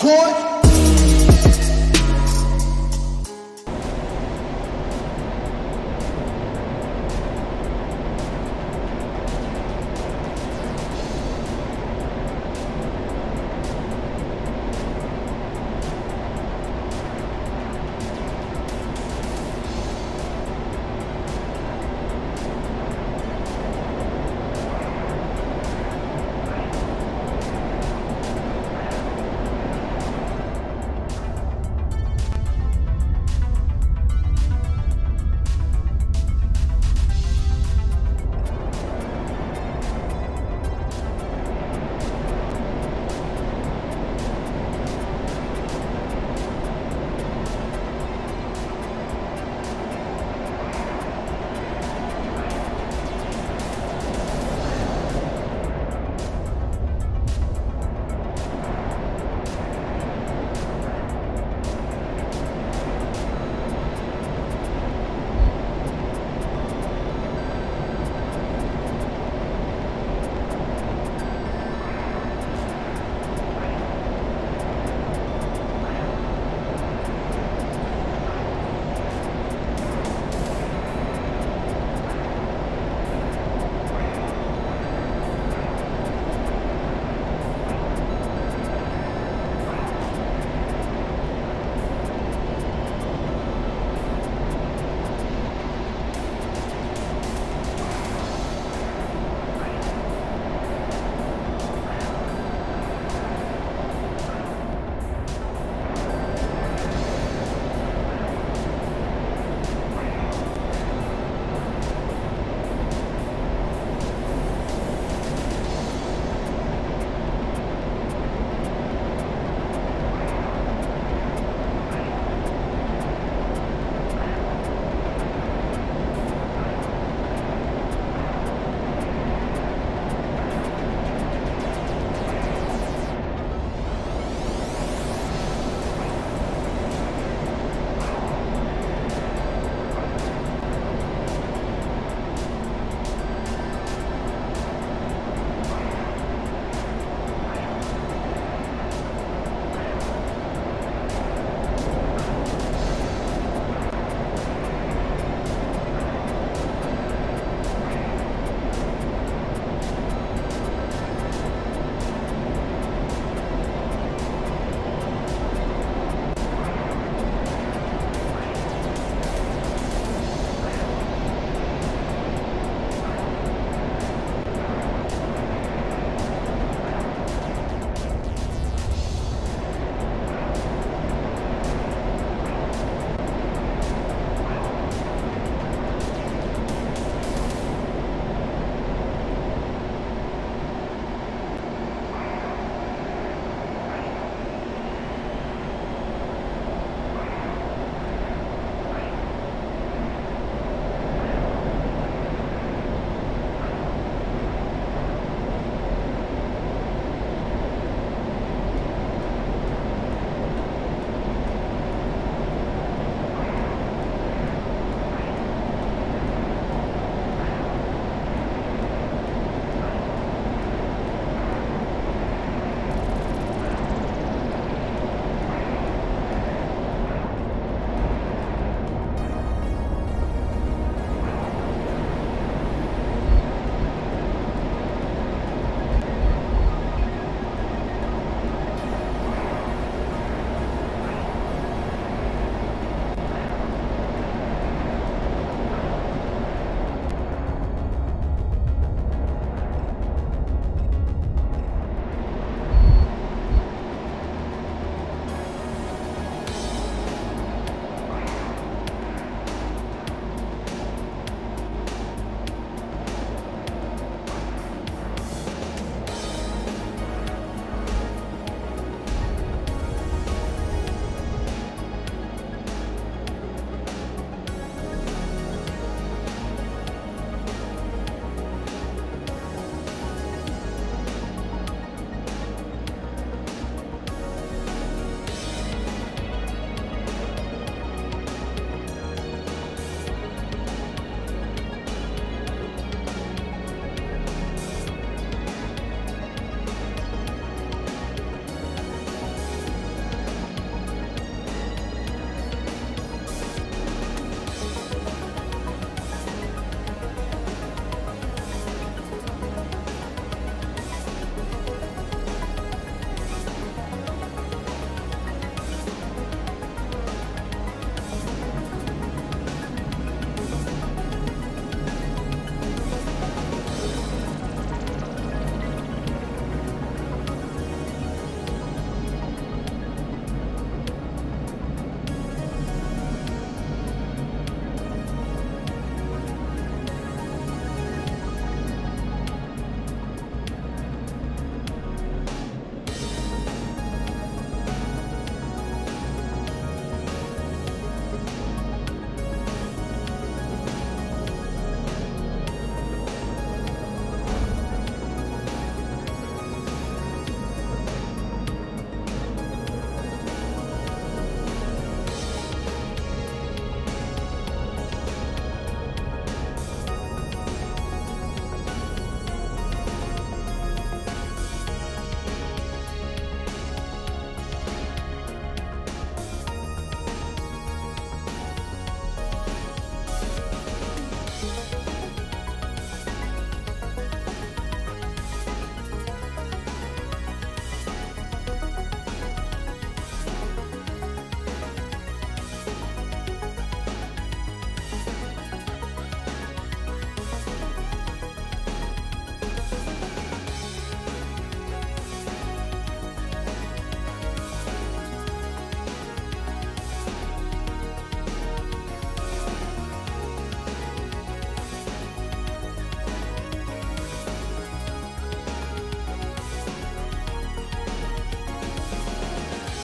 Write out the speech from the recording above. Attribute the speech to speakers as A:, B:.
A: Court